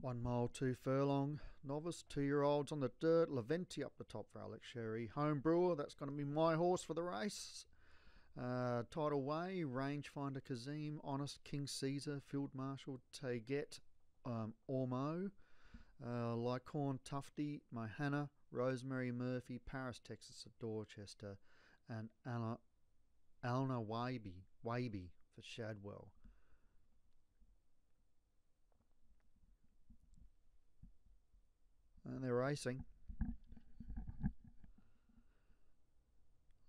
One mile, two furlong. Novice, two year olds on the dirt. Leventi up the top for Alex Sherry. Home brewer, that's going to be my horse for the race. Uh, Tidal Way, Rangefinder Kazim, Honest King Caesar, Field Marshal Taget, um, Ormo, uh, Lycorn Tufty, Mohana, Rosemary Murphy, Paris, Texas at Dorchester, and Anna, Alna Waby, Waby for Shadwell. And they're racing.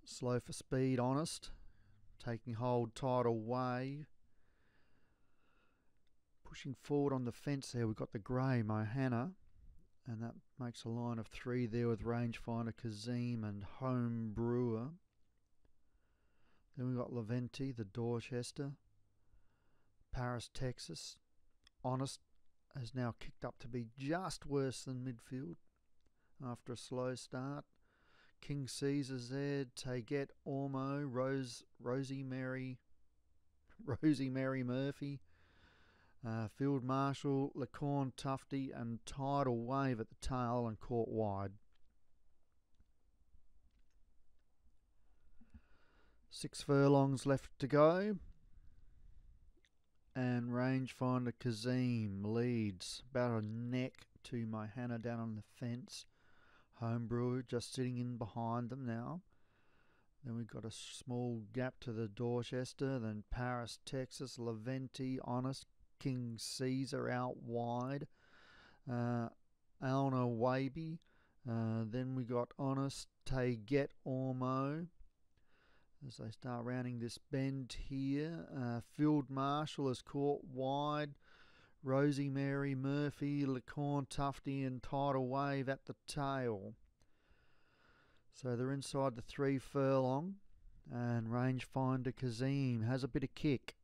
Slow for speed, honest. Taking hold tidal way. Pushing forward on the fence there, we've got the grey Mohana. And that makes a line of three there with rangefinder Kazim and home brewer. Then we've got Leventi, the Dorchester. Paris, Texas. Honest has now kicked up to be just worse than midfield after a slow start. King Caesar's there, Taget, Ormo, Rose, Rosie Mary, Rosie Mary Murphy, uh, Field Marshal, Lacorn Tufty, and Tidal Wave at the tail and caught wide. Six furlongs left to go and rangefinder Kazim leads about a neck to Mohana down on the fence. Homebrewer just sitting in behind them now. Then we've got a small gap to the Dorchester. Then Paris, Texas, Leventi, Honest, King Caesar out wide. Uh, Alna Waby. Uh, then we got Honest, Taget Ormo as they start rounding this bend here. Uh, Field Marshal is caught wide. Rosie Mary Murphy, Lacorn Tufty, and Tidal Wave at the tail. So they're inside the three furlong. And rangefinder Kazim has a bit of kick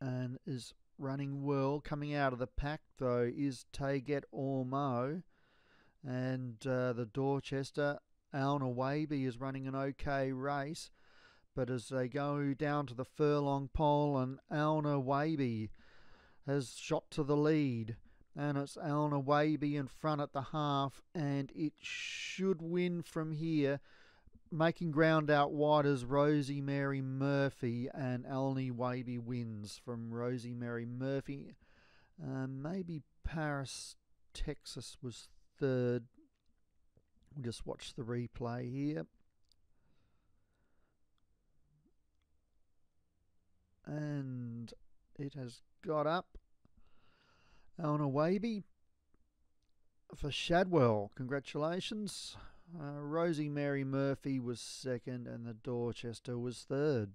and is running well. Coming out of the pack though is Taget Ormo and uh, the Dorchester. Alna Waby is running an okay race. But as they go down to the furlong pole, and Alna Waby has shot to the lead. And it's Alna Waby in front at the half, and it should win from here. Making ground out wide is Rosie Mary Murphy, and Alna Waby wins from Rosie Mary Murphy. Uh, maybe Paris, Texas was third. We'll just watch the replay here. and it has got up on a Waby for Shadwell. Congratulations. Uh, Rosie Mary Murphy was second, and the Dorchester was third.